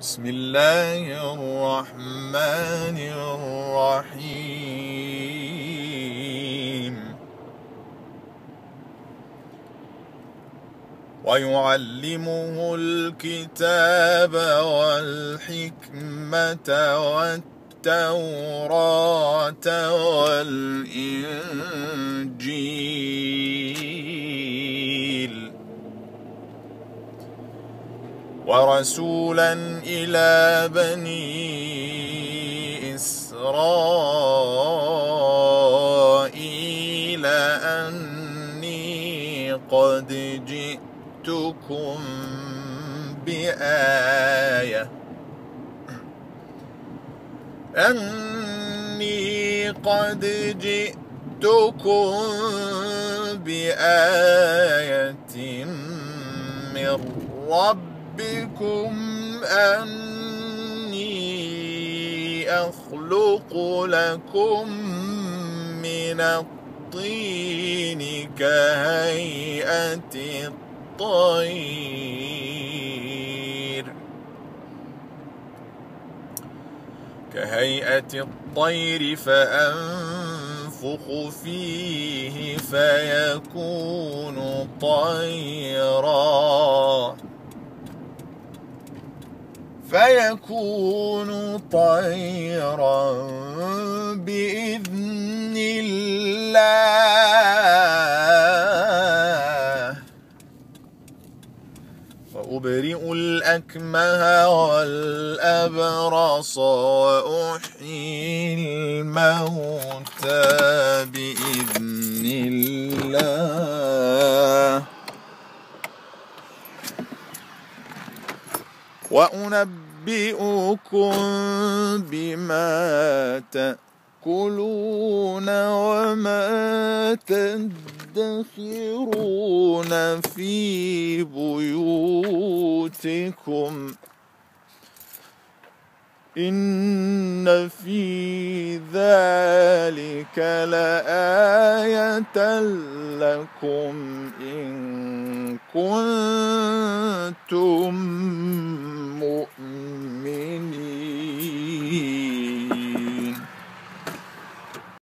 بسم الله الرحمن الرحيم. ويعلمه الكتاب والحكمة والتوراة والإنجيل. ورسولا إلى بني إسرائيل أني قد جئتكم بآية. أني قد جئتكم بآية من ربكم أني أخلق لكم من الطين كهيئة الطير. كهيئة الطير فأنفخ فيه فيكون طيرا. فيكون طيرا بإذن الله. وأبرئ الأكمه والأبرص وأحيي الموتى بإذن وأنبئكم بما تأكلون وما تدخرون في بيوتكم. إن في ذلك لآية لكم إن كنتم